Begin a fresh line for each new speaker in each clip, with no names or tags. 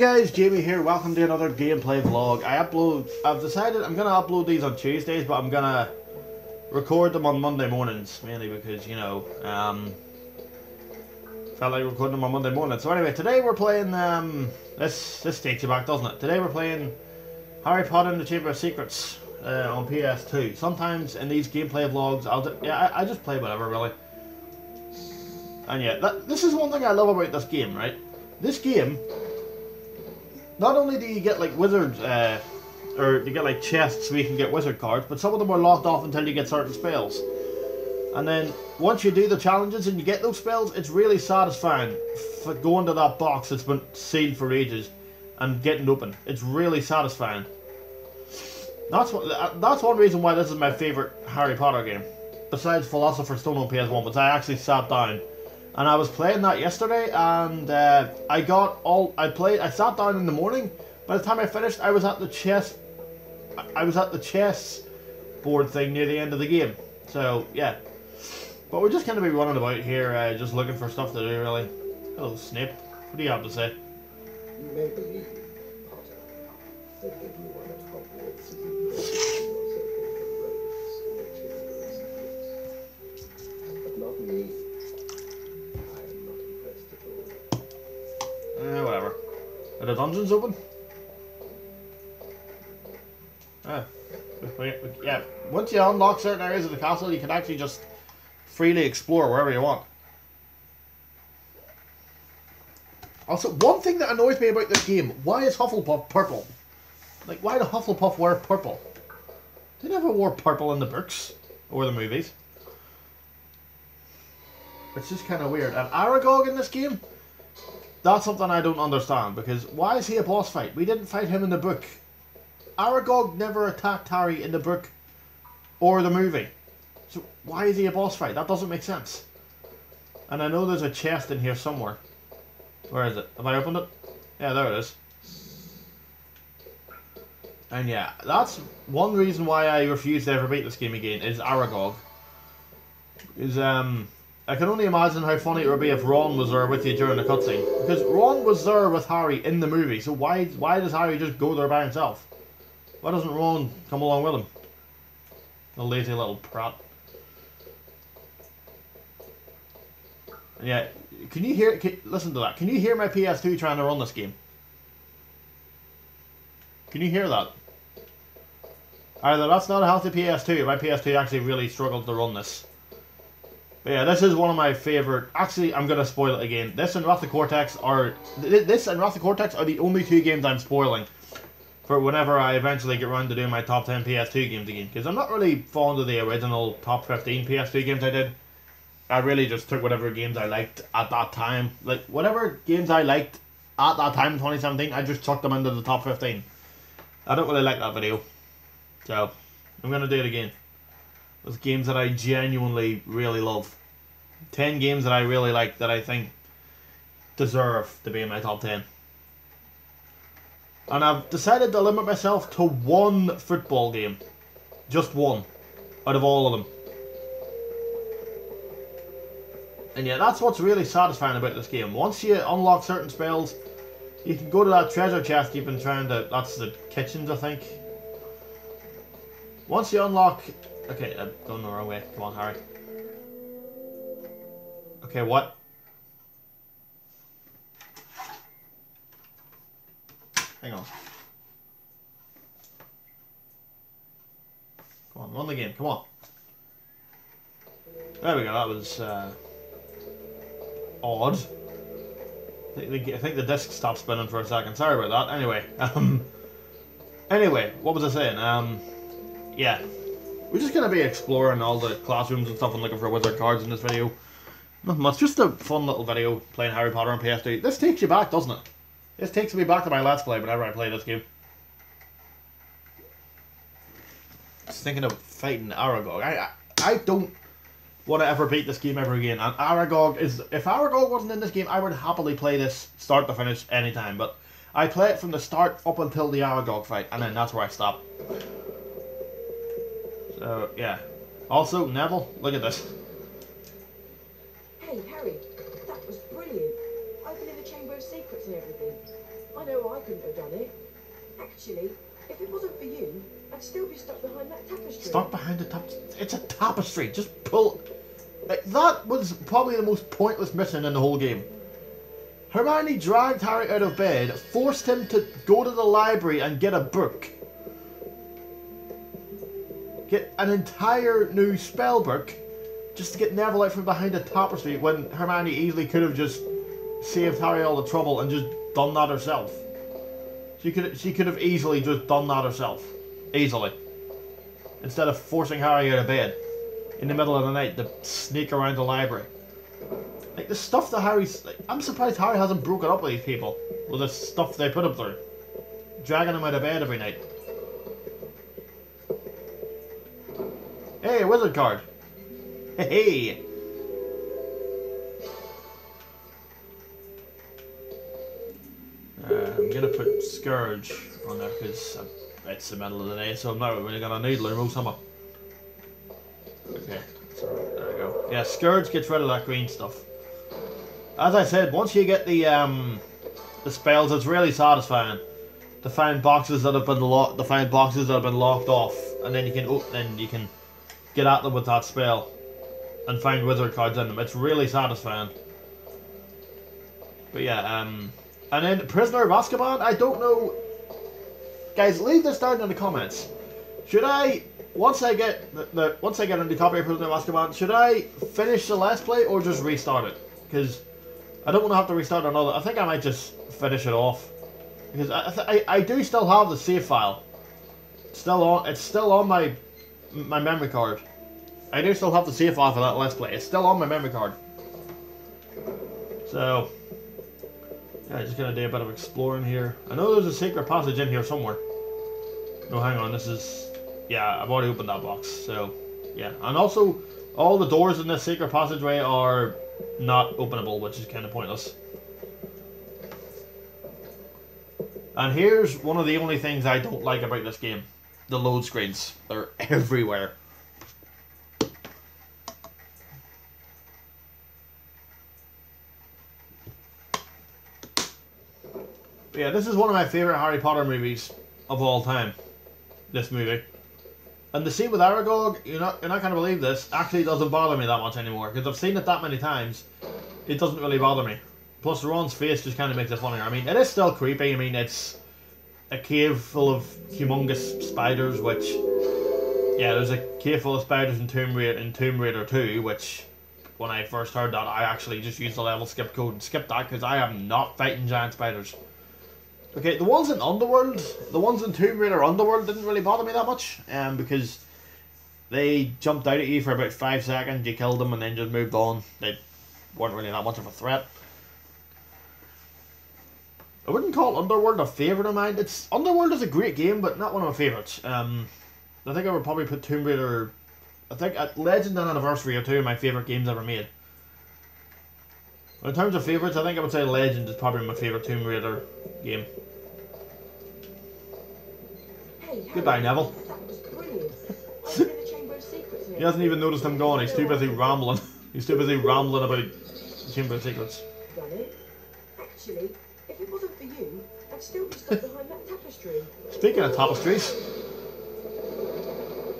Guys, Jamie here. Welcome to another gameplay vlog. I upload. I've decided I'm gonna upload these on Tuesdays, but I'm gonna record them on Monday mornings mainly because you know, um, felt like recording them on Monday morning. So anyway, today we're playing. Um, this this takes you back, doesn't it? Today we're playing Harry Potter and the Chamber of Secrets uh, on PS2. Sometimes in these gameplay vlogs, I'll do, yeah, I, I just play whatever really. And yeah, that, this is one thing I love about this game, right? This game not only do you get like wizards, uh, or you get like chests where you can get wizard cards, but some of them are locked off until you get certain spells. And then once you do the challenges and you get those spells, it's really satisfying for going to that box that's been sealed for ages and getting open. It's really satisfying. That's what. Uh, that's one reason why this is my favorite Harry Potter game, besides Philosopher's Stone on PS1. But I actually sat down and I was playing that yesterday, and uh, I got all I played. I sat down in the morning. By the time I finished, I was at the chess. I was at the chess board thing near the end of the game. So yeah, but we're just to be running about here, uh, just looking for stuff to do. Really. Hello, Snape. What do you have to say?
You may believe, Potter, that everyone at Hogwarts is impressed with your so-called courageous secrets. But not me. I am not impressed at all.
Eh, whatever. Are the dungeons open? Ah, yeah. Once you unlock certain areas of the castle, you can actually just freely explore wherever you want. Also, one thing that annoys me about this game, why is Hufflepuff purple? Like, why do Hufflepuff wear purple? They never wore purple in the books or the movies. It's just kind of weird. And Aragog in this game, that's something I don't understand because why is he a boss fight? We didn't fight him in the book. Aragog never attacked Harry in the book or the movie. So why is he a boss fight? That doesn't make sense. And I know there's a chest in here somewhere. Where is it? Have I opened it? Yeah, there it is. And yeah, that's one reason why I refuse to ever beat this game again is Aragog. Is um I can only imagine how funny it would be if Ron was there with you during the cutscene. Because Ron was there with Harry in the movie, so why why does Harry just go there by himself? Why doesn't Ron come along with him? The lazy little prat. And yeah, can you hear? Can, listen to that. Can you hear my PS2 trying to run this game? Can you hear that? Either that's not a healthy PS2, my PS2 actually really struggled to run this. But yeah, this is one of my favorite. Actually, I'm gonna spoil it again. This and Wrath of Cortex are th- this and Wrath of Cortex are the only two games I'm spoiling for whenever I eventually get around to doing my top 10 PS2 games again. Because I'm not really fond of the original top 15 PS2 games I did. I really just took whatever games I liked at that time. Like whatever games I liked at that time in 2017, I just chucked them into the top 15. I don't really like that video, so I'm gonna do it again with games that I genuinely really love. 10 games that I really like that I think deserve to be in my top 10. And I've decided to limit myself to one football game. Just one. Out of all of them. And yeah, that's what's really satisfying about this game. Once you unlock certain spells, you can go to that treasure chest you've been trying to... That's the kitchens, I think. Once you unlock Okay, I'm going the wrong way. Come on, Harry. Okay, what? Hang on. Come on, run the game. Come on. There we go. That was uh, odd. I think, the, I think the disc stopped spinning for a second. Sorry about that. Anyway, um, anyway, what was I saying? Um, yeah, we're just gonna be exploring all the classrooms and stuff and looking for wizard cards in this video. Nothing much, just a fun little video playing Harry Potter on PS2. This takes you back, doesn't it? This takes me back to my Let's Play whenever I play this game. Just thinking of fighting Aragog. I, I, I don't want to ever beat this game ever again. And Aragog is... If Aragog wasn't in this game, I would happily play this start to finish anytime. But I play it from the start up until the Aragog fight. And then that's where I stop. So, yeah. Also, Neville, look at this.
Hey, Harry, that was brilliant. Opening the Chamber of Secrets and everything. I know I couldn't have done it. Actually, if it wasn't for you, I'd still be stuck behind that tapestry.
Stuck behind the top. It's a tapestry. Just pull. Like, that was probably the most pointless mission in the whole game. Hermione dragged Harry out of bed, forced him to go to the library and get a book. Get an entire new spell book just to get Neville out from behind a tapestry when Hermione easily could have just saved Harry all the trouble and just done that herself. She could she could have easily just done that herself. Easily. Instead of forcing Harry out of bed in the middle of the night to sneak around the library. Like the stuff that Harry's like, I'm surprised Harry hasn't broken up with these people with the stuff they put him through. Dragging him out of bed every night. Hey, a wizard card. Hey. Uh, I'm gonna put Skurge on there because it's the middle of the day, so I'm not really gonna need Lumos, am I? Okay, so there we go. Yeah, Skurge gets rid of that green stuff. As I said, once you get the um, the spells, it's really satisfying to find boxes that have been locked, to find boxes that have been locked off, and then you can oh, then you can get at them with that spell and find wizard cards in them. It's really satisfying. But yeah, um, and then Prisoner of Azkaban. I don't know, guys. Leave this down in the comments. Should I once I get the, the once I get into copy of Prisoner of Azkaban, should I finish the let's play or just restart it? Because I don't want to have to restart another. I think I might just finish it off because I I, I do still have the save file. Still on. It's still on my my memory card. I do still have the save file for that let's play. It's still on my memory card. So yeah, just gonna do a bit of exploring here. I know there's a secret passage in here somewhere. No, hang on. This is yeah. I've already opened that box. So yeah, and also all the doors in this secret passageway are not openable, which is kind of pointless. And here's one of the only things I don't like about this game. The load screens. They're everywhere. But yeah, this is one of my favourite Harry Potter movies of all time. This movie. And the scene with Aragog, you're not, you're not going to believe this, actually doesn't bother me that much anymore. Because I've seen it that many times, it doesn't really bother me. Plus, Ron's face just kind of makes it funnier. I mean, it is still creepy. I mean, it's a cave full of humongous spiders, which... Yeah, there's a cave full of spiders in Tomb Raider, in Tomb Raider 2, which... When I first heard that, I actually just used the level skip code and skipped that, because I am not fighting giant spiders. Okay, the ones in Underworld, the ones in Tomb Raider Underworld didn't really bother me that much, um, because they jumped out at you for about five seconds, you killed them, and then just moved on. They weren't really that much of a threat. I wouldn't call Underworld a favourite of mine. It's Underworld is a great game, but not one of my favourites. Um, I think I would probably put Tomb Raider. I think at Legend and Anniversary are two of my favourite games ever made. In terms of favourites, I think I would say Legend is probably my favourite Tomb Raider game.
Hey,
Goodbye, Neville.
That was brilliant. I was in the Chamber of Secrets. and
He hasn't even noticed I'm gone. He's too busy rambling. He's too busy rambling about the Chamber of Secrets.
Actually, if it wasn't you, I'd still be stuck behind that tapestry.
Speaking of tapestries.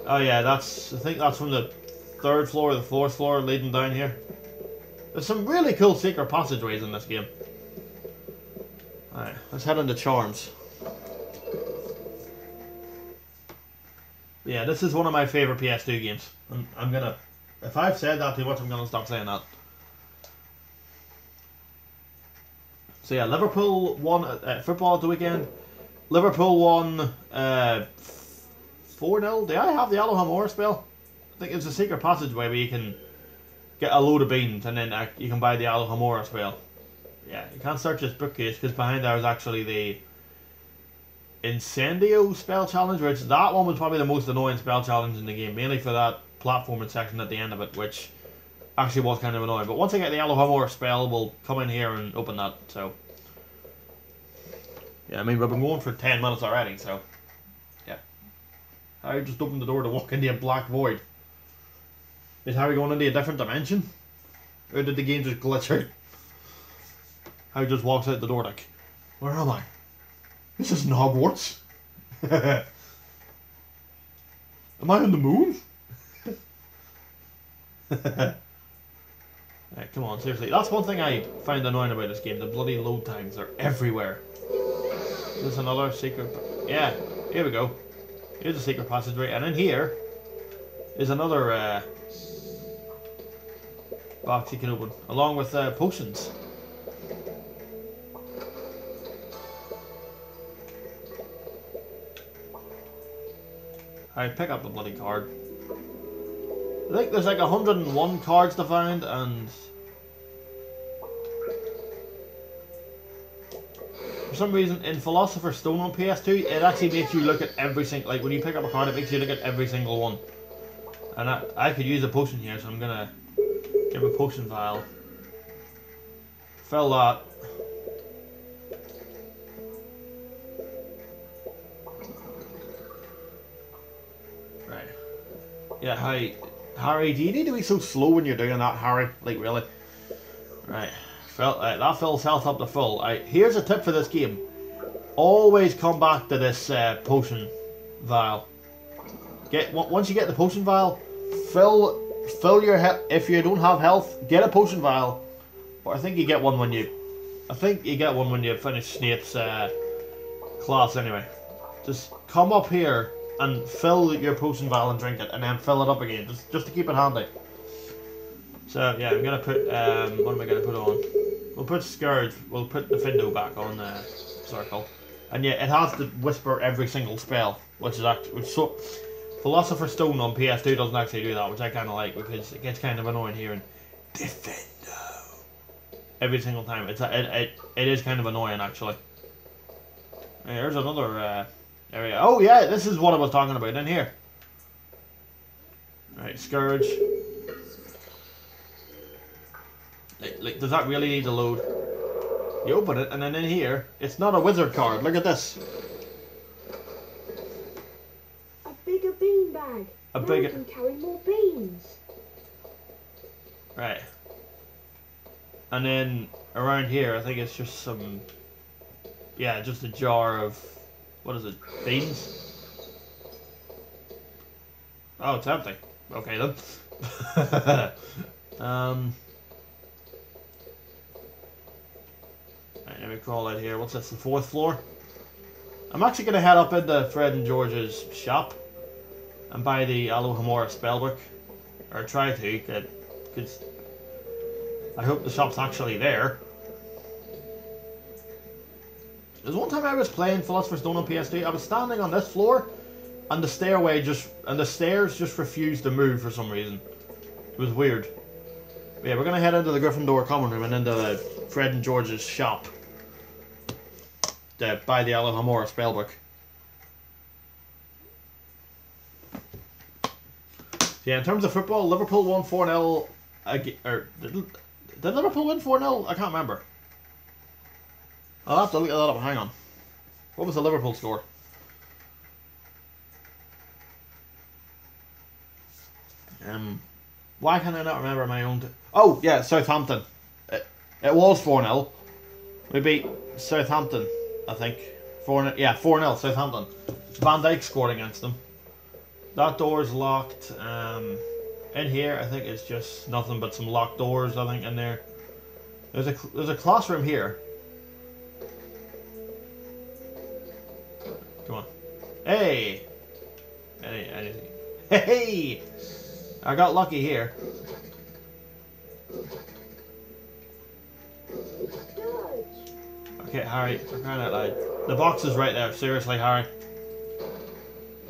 Oh yeah, that's I think that's from the third floor or the fourth floor leading down here. There's some really cool secret passageways in this game. Alright, let's head into Charms. Yeah, this is one of my favourite PS2 games. I'm, I'm gonna... If I've said that too much, I'm gonna stop saying that. So yeah, Liverpool won uh, football at the weekend. Liverpool won uh, 4-0. Do I have the Alohomora spell? I think it's a secret passageway where you can get a load of beans and then uh, you can buy the Alohomora spell. Yeah, you can't search this bookcase because behind there is actually the Incendio spell challenge, which that one was probably the most annoying spell challenge in the game, mainly for that platforming section at the end of it, which actually was kind of annoying. But once I get the Alohomora spell, we'll come in here and open that, so... Yeah, I mean, we've been going for 10 minutes already, so... Yeah. I just opened the door to walk into a black void. Is Harry going into a different dimension? Or did the game just glitch out? Harry just walks out the door like, where am I? This isn't Hogwarts. Am I on the moon? right, come on, seriously. That's one thing I find annoying about this game. The bloody load times are everywhere. There's another secret. Yeah, here we go. Here's a secret passageway, and in here is another uh, box you can open, along with uh, potions. I pick up the bloody card. I think there's like 101 cards to find, and for some reason in Philosopher's Stone on PS2, it actually makes you look at every single. Like when you pick up a card, it makes you look at every single one. And I, I could use a potion here, so I'm gonna give a potion vial. Fill that. Right. Yeah, hi. Harry, do you need to be so slow when you're doing that, Harry? Like, really? Right. Fill, uh, that fills health up to full. Right, here's a tip for this game. Always come back to this uh, potion vial. Get Once you get the potion vial, fill fill your he- if you don't have health, get a potion vial. But I think you get one when you, I think you get one when you finish Snape's uh, class anyway. Just come up here and fill your potion vial and drink it, and then fill it up again, just just to keep it handy. So yeah, I'm gonna put um, what am I gonna put on? We'll put Skurge. We'll put the Findo back on the circle, and yeah, it has to whisper every single spell, which is actually which so. Philosopher's Stone on PS2 doesn't actually do that, which I kind of like because it gets kind of annoying hearing Flipendo every single time. It's it, it it is kind of annoying actually. There's another uh, area. Oh yeah, this is what I was talking about in here. Right, Skurge. Like, like, does that really need to load? You open it, and then in here, it's not a wizard card. Look at this.
A bigger bean bag.
A
now
bigger-
can carry more beans.
Right. And then around here, I think it's just some. Yeah, just a jar of. What is it? Beans? Oh, it's empty. Okay then. um. Right, let me crawl out here. What's this? The fourth floor? I'm actually going to head up into Fred and George's shop and buy the Alohomora spellbook. Or try to, because I hope the shop's actually there. There's one time I was playing Philosopher's Stone on PS2. I was standing on this floor, and the stairway just and the stairs just refused to move for some reason. It was weird. But yeah, we're gonna head into the Gryffindor common room and into the Fred and George's shop. To buy the Alohomora spellbook. Yeah, in terms of football, Liverpool won 4 0. Or did, did Liverpool win 4 0? I can't remember. I'll have to look that up. Hang on. What was the Liverpool score? Um, why can I not remember my own? Oh, yeah, Southampton. It, it was 4 0. We beat Southampton, I think. 4 0. Yeah, 4 0, Southampton. Van Dijk scored against them. That door's locked. Um, in here, I think it's just nothing but some locked doors. I think in there. There's a there's a classroom here. Hey. Anything? Hey. I got lucky here. Okay, Harry, for crying out loud. The box is right there. Seriously, Harry.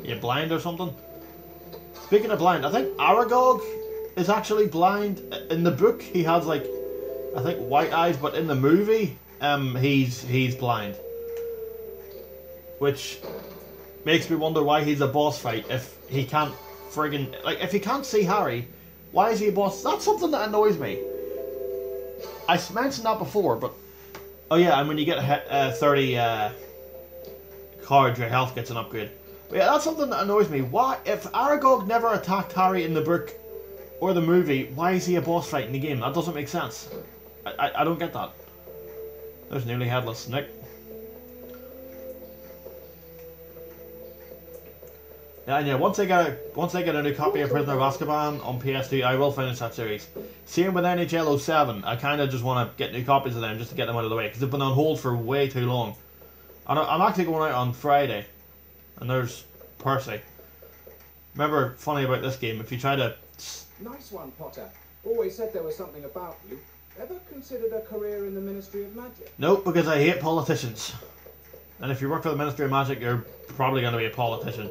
You blind or something? Speaking of blind, I think Aragog is actually blind. In the book, he has like, I think white eyes, but in the movie, um, he's he's blind. Which makes me wonder why he's a boss fight if he can't friggin' like if he can't see Harry, why is he a boss? That's something that annoys me. I mentioned that before, but Oh yeah, and when you get uh, 30 uh, cards, your health gets an upgrade. But yeah, that's something that annoys me. Why, if Aragog never attacked Harry in the book or the movie, why is he a boss fight in the game? That doesn't make sense. I, I, I don't get that. There's nearly headless Nick. And yeah, once I get a once I get a new copy of Prisoner of Azkaban on PS2, I will finish that series. Same with NHL 07. I kind of just want to get new copies of them just to get them out of the way because they've been on hold for way too long. And I'm actually going out on Friday, and there's Percy. Remember, funny about this game, if you try to
Nice one, Potter. Always said there was something about you. Ever considered a career in the Ministry of Magic?
Nope, because I hate politicians. And if you work for the Ministry of Magic, you're probably going to be a politician.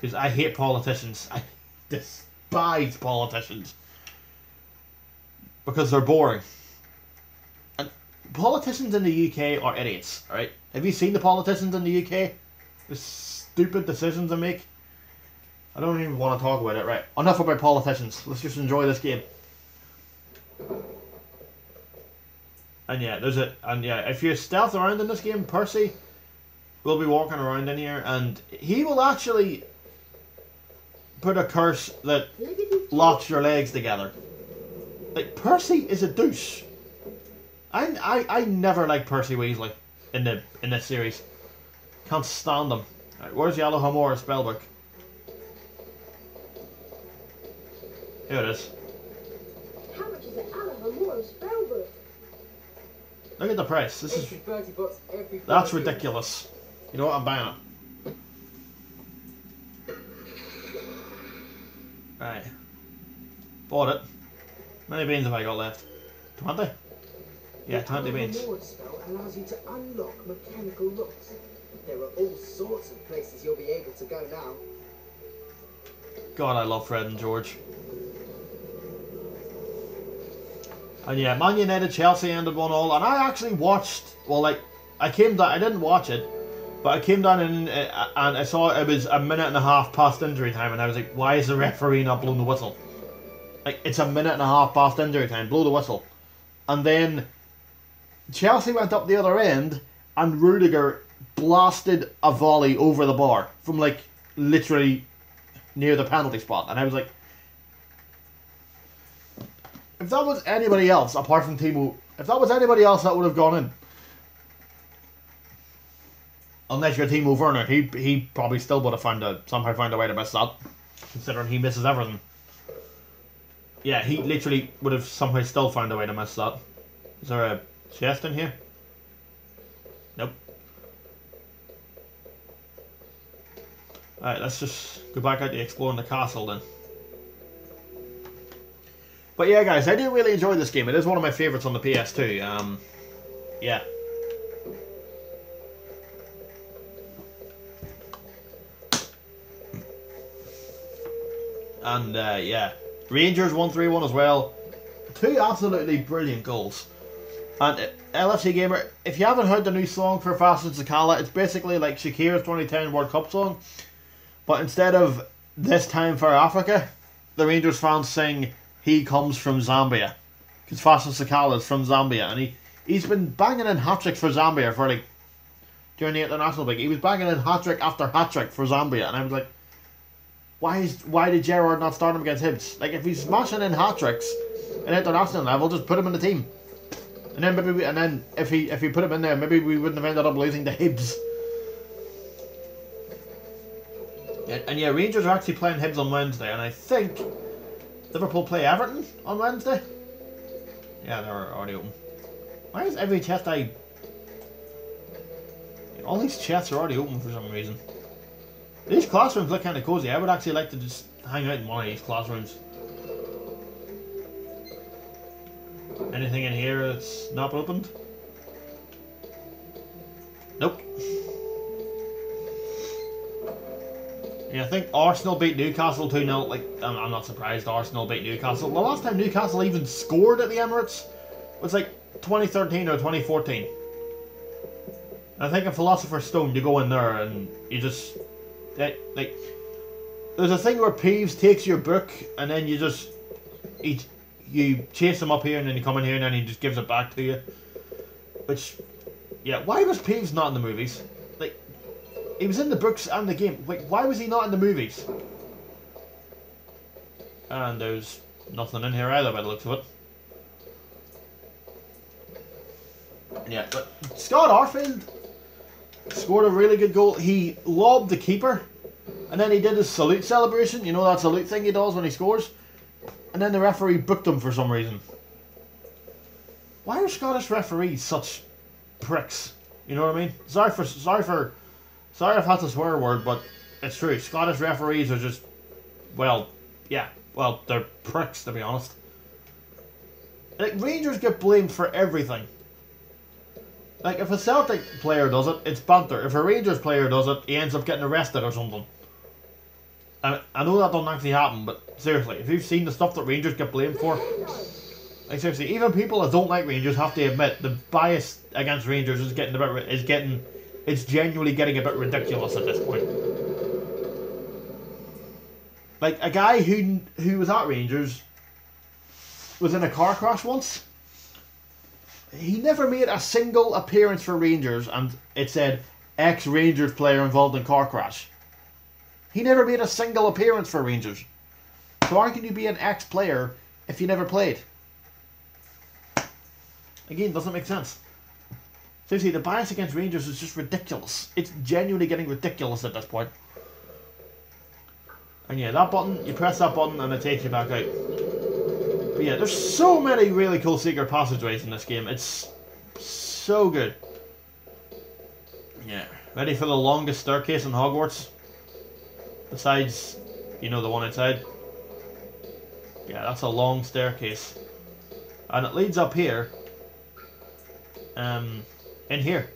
Because I hate politicians. I despise politicians. Because they're boring. And politicians in the UK are idiots, alright? Have you seen the politicians in the UK? The stupid decisions they make? I don't even want to talk about it, right? Enough about politicians. Let's just enjoy this game. And yeah, there's a and yeah, if you're stealth around in this game, Percy will be walking around in here, and he will actually put a curse that locks your legs together. Like Percy is a douche. I I, I never liked Percy Weasley in the in this series. Can't stand him. Right, where's Alohomora spellbook? Here it is.
How much is an Alohomora spellbook?
Look at the price. This is
30
That's ridiculous. You know what? I'm buying it. Right. Bought it. How many beans have I got left? 20? Yeah, 20 beans.
The spell allows you to unlock mechanical locks. There are all sorts of places you'll be able to go now.
God, I love Fred and George. And yeah, Man United Chelsea ended one all, and I actually watched. Well, like I came down, I didn't watch it, but I came down and uh, and I saw it was a minute and a half past injury time, and I was like, why is the referee not blowing the whistle? Like it's a minute and a half past injury time, blow the whistle, and then Chelsea went up the other end, and Rudiger blasted a volley over the bar from like literally near the penalty spot, and I was like, if that was anybody else apart from Timo, if that was anybody else, that would have gone in. Unless you're Timo Werner, he he probably still would have found a somehow found a way to miss that, considering he misses everything. Yeah, he literally would have somehow still found a way to miss that. Is there a chest in here? Nope. Alright, let's just go back out to exploring the castle then. But yeah, guys, I do really enjoy this game. It is one of my favorites on the PS2. Um, yeah. And uh, yeah, Rangers one three one as well. Two absolutely brilliant goals. And uh, LFC Gamer, if you haven't heard the new song for Fashion Sakala, it's basically like Shakira's 2010 World Cup song. But instead of This Time for Africa, the Rangers fans sing He Comes from Zambia. Because Fashion Sakala is from Zambia. And he, he's been banging in hat tricks for Zambia for like. During the international break. He was banging in hat trick after hat trick for Zambia. And I was like, why is why did Gerrard not start him against Hibs? Like, if he's smashing in hat tricks at international level, just put him in the team. And then maybe we, and then if he if he put him in there, maybe we wouldn't have ended up losing to Hibs. Yeah, and yeah, Rangers are actually playing Hibs on Wednesday, and I think Liverpool play Everton on Wednesday. Yeah, they're already open. Why is every chest I? All these chests are already open for some reason. These classrooms look kind of cozy. I would actually like to just hang out in one of these classrooms. Anything in here that's not opened? Nope. Yeah, I think Arsenal beat Newcastle 2 0. Like, I'm, I'm not surprised Arsenal beat Newcastle. The last time Newcastle even scored at the Emirates was like 2013 or 2014. I think in Philosopher's Stone, you go in there and you just. Like, like there's a thing where Peeves takes your book and then you just. He, you chase him up here and then you come in here and then he just gives it back to you. Which. Yeah, why was Peeves not in the movies? Like, he was in the books and the game. Like, why was he not in the movies? And there's nothing in here either by the looks of it. Yeah, but Scott Arfield scored a really good goal. He lobbed the keeper And then he did his salute celebration. You know that salute thing he does when he scores? And then the referee booked him for some reason. Why are Scottish referees such pricks? You know what I mean? Sorry for sorry for sorry if that's a swear a word, but it's true. Scottish referees are just well, yeah, well, they're pricks to be honest. Like Rangers get blamed for everything. Like if a Celtic player does it, it's banter. If a Rangers player does it, he ends up getting arrested or something. I, I know that doesn't actually happen, but seriously, if you've seen the stuff that Rangers get blamed for, like seriously, even people that don't like Rangers have to admit the bias against Rangers is getting a bit is getting it's genuinely getting a bit ridiculous at this point. Like a guy who who was at Rangers was in a car crash once. He never made a single appearance for Rangers, and it said ex Rangers player involved in car crash. He never made a single appearance for Rangers. So how can you be an ex player if you never played? Again, doesn't make sense. Seriously, the bias against Rangers is just ridiculous. It's genuinely getting ridiculous at this point. And yeah, that button, you press that button and it takes you back out. But yeah, there's so many really cool secret passageways in this game. It's so good. Yeah. Ready for the longest staircase in Hogwarts? Besides, you know, the one inside? Yeah, that's a long staircase. And it leads up here. Um, in here.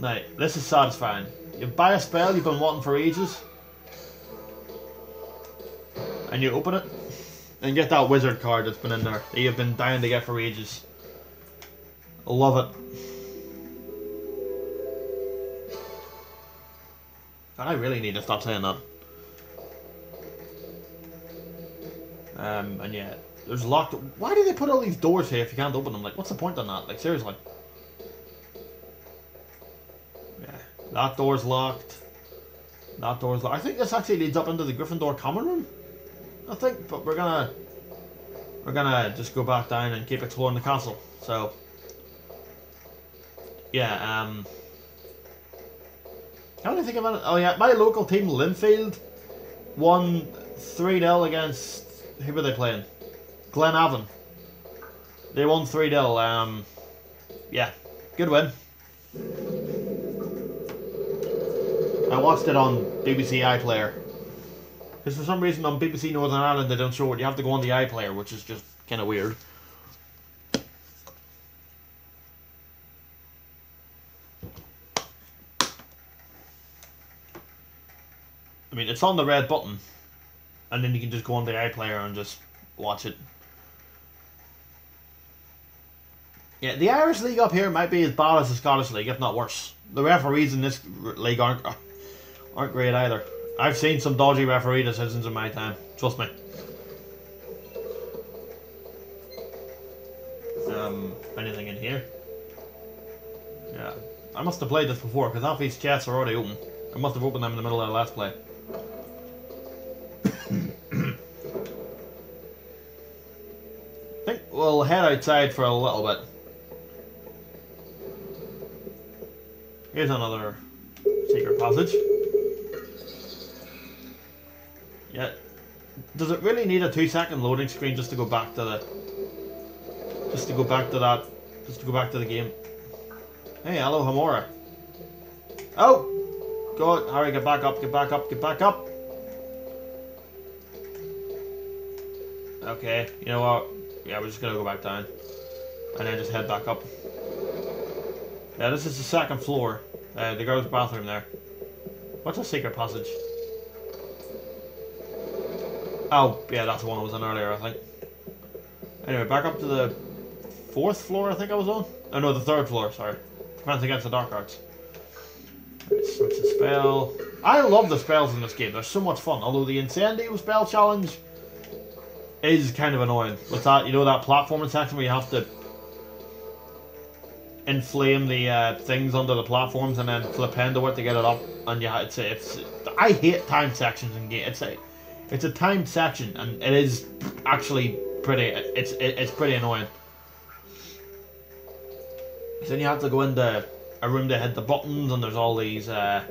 Now, this is satisfying. You buy a spell you've been wanting for ages. And you open it. And get that wizard card that's been in there. That you've been dying to get for ages. I love it. I really need to stop saying that. Um, and yeah, there's locked. Why do they put all these doors here if you can't open them? Like, what's the point on that? Like, seriously. Yeah, that door's locked. That door's locked. I think this actually leads up into the Gryffindor common room. I think, but we're gonna we're gonna just go back down and keep exploring the castle. So, yeah. Um, how do I think about it? Oh yeah, my local team, Linfield, won three 0 against who were they playing? Glenavon. They won 3 0. Um, yeah, good win. I watched it on BBC iPlayer. Because for some reason on BBC Northern Ireland they don't show it. You have to go on the iPlayer, which is just kind of weird. I mean, it's on the red button, and then you can just go on the iPlayer and just watch it. Yeah, the Irish League up here might be as bad as the Scottish League, if not worse. The referees in this league aren't aren't great either. I've seen some dodgy referee decisions in my time. Trust me. Um, anything in here? Yeah, I must have played this before because half these chests are already open. I must have opened them in the middle of the last play. I think we'll head outside for a little bit. Here's another secret passage. Yeah. Does it really need a two second loading screen just to go back to the just to go back to that just to go back to the game? Hey, Alohomora. Oh! God, Harry, get back up, get back up, get back up! Okay, you know what? Yeah, we're just gonna go back down. And then just head back up. Yeah, this is the second floor. Uh, the girls' bathroom there. What's a secret passage? Oh, yeah, that's the one I was on earlier, I think. Anyway, back up to the fourth floor, I think I was on. Oh no, the third floor, sorry. Defense against the Dark Arts. Switch the spell. I love the spells in this game, they're so much fun. Although the Incendio spell challenge is kind of annoying. With that, you know, that platforming section where you have to inflame the uh, things under the platforms and then flip into it to get it up. And yeah, it's it's. I hate time sections in game. It's it's a timed section, and it is actually pretty. It's it's pretty annoying. Then you have to go into a room to hit the buttons, and there's all these uh,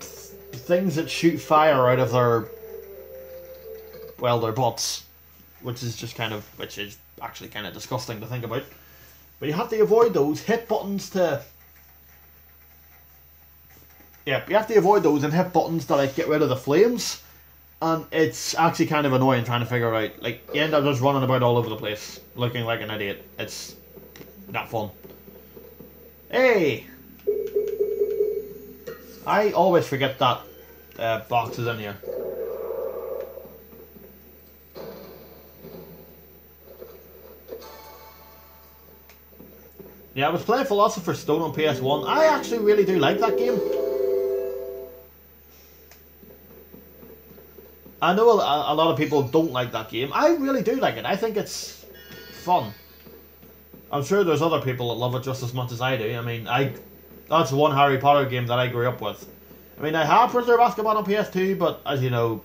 things that shoot fire out of their well their butts, which is just kind of which is actually kind of disgusting to think about. But you have to avoid those. Hit buttons to yeah, you have to avoid those and hit buttons to like get rid of the flames. And it's actually kind of annoying trying to figure out. Like you end up just running about all over the place, looking like an idiot. It's not fun. Hey, I always forget that uh, box is in here. Yeah, I was playing Philosopher's Stone on PS1. I actually really do like that game. I know a, a lot of people don't like that game. I really do like it. I think it's fun. I'm sure there's other people that love it just as much as I do. I mean, I that's one Harry Potter game that I grew up with. I mean, I had Prisoner Azkaban on PS2, but as you know,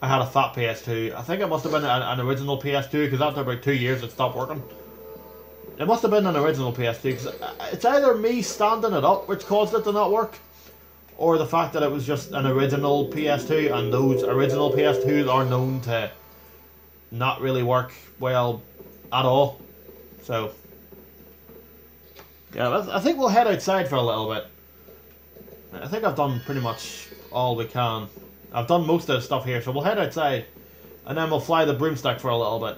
I had a fat PS2. I think it must have been an, an original PS2 because after about two years it stopped working. It must have been an original PS2 because uh, it's either me standing it up which caused it to not work, or the fact that it was just an original PS2 and those original PS2s are known to not really work well at all. So, yeah, I think we'll head outside for a little bit. I think I've done pretty much all we can. I've done most of the stuff here, so we'll head outside and then we'll fly the broomstick for a little bit.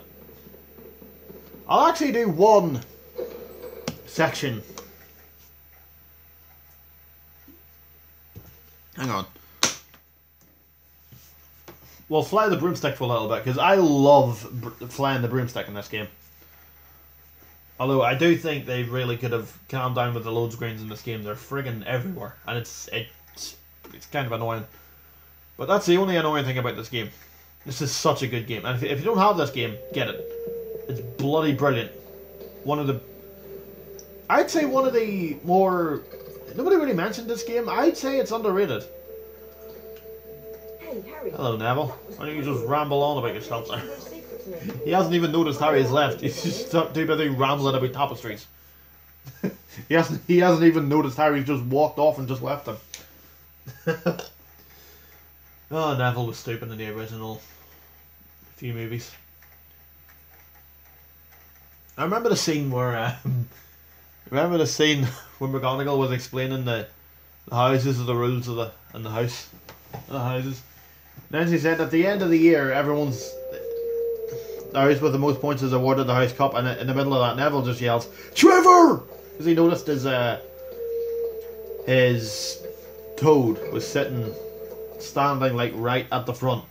I'll actually do one section. Hang on. We'll fly the broomstick for a little bit because I love flying the broomstick in this game. Although I do think they really could have calmed down with the load screens in this game. They're friggin' everywhere, and it's it's it's kind of annoying. But that's the only annoying thing about this game. This is such a good game, and if, if you don't have this game, get it. It's bloody brilliant. One of the, I'd say one of the more. Nobody really mentioned this game. I'd say it's underrated.
Hey, Harry.
Hello, Neville. Why don't you just ramble on about yourself there?
No secret to me.
He hasn't even noticed Harry's left. He's just too busy rambling about tapestries. he hasn't. He hasn't even noticed Harry's just walked off and just left him. oh, Neville was stupid in the original few movies. I remember the scene where. Um, remember the scene when McGonagall was explaining the, the houses of the rules of the and the house, the houses. Then she said at the end of the year, everyone's the house with the most points is awarded the house cup, and in the middle of that, Neville just yells, "Trevor!" because he noticed his uh, his toad was sitting, standing like right at the front,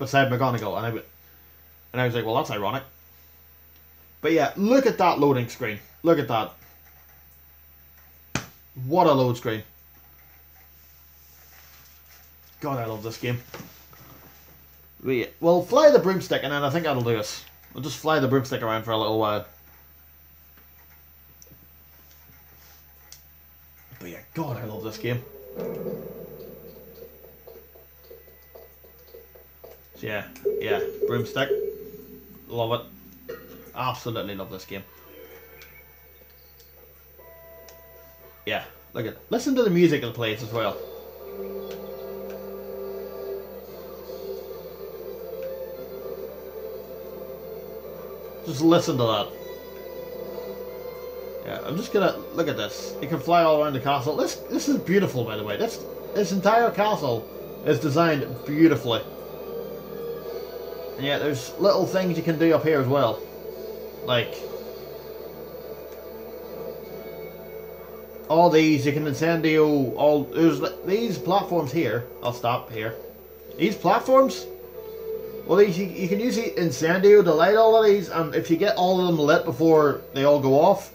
beside McGonagall, and I, and I was like, "Well, that's ironic." But yeah, look at that loading screen. Look at that. What a load screen. God, I love this game. We well fly the broomstick, and then I think that'll do us. We'll just fly the broomstick around for a little while. But yeah, God, I love this game. So yeah, yeah, broomstick. Love it. Absolutely love this game. Yeah, look at listen to the music it plays as well. Just listen to that. Yeah, I'm just gonna look at this. It can fly all around the castle. This this is beautiful, by the way. This this entire castle is designed beautifully. And yeah, there's little things you can do up here as well, like all these. You can incendio all. There's these platforms here. I'll stop here. These platforms. Well, these, you, you can use incendio to light all of these, and if you get all of them lit before they all go off,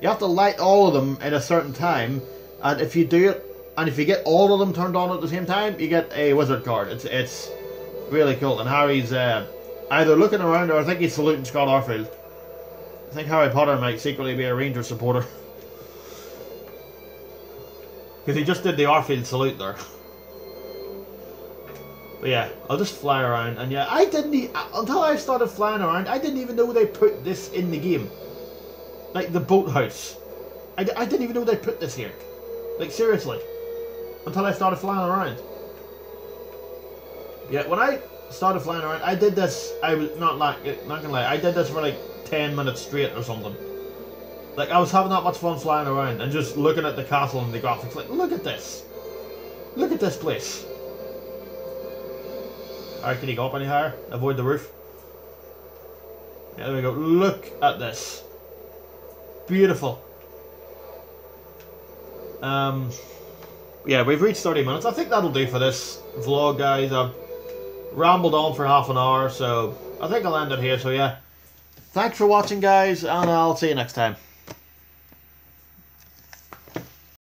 you have to light all of them in a certain time, and if you do it, and if you get all of them turned on at the same time, you get a wizard card. It's it's really cool, and Harry's uh, either looking around or I think he's saluting Scott Arfield. I think Harry Potter might secretly be a Ranger supporter. Because he just did the Arfield salute there. But yeah, I'll just fly around, and yeah, I didn't e- until I started flying around. I didn't even know they put this in the game, like the boathouse. I, d- I didn't even know they put this here. Like seriously, until I started flying around. Yeah, when I started flying around, I did this. I was not like not gonna lie. I did this for like ten minutes straight or something. Like I was having that much fun flying around and just looking at the castle and the graphics. Like, look at this. Look at this place. Alright, can you go up any higher? Avoid the roof. Yeah, there we go. Look at this. Beautiful. Um, yeah, we've reached 30 minutes. I think that'll do for this vlog, guys. I've rambled on for half an hour, so I think I'll end it here. So, yeah. Thanks for watching, guys, and I'll see you next time.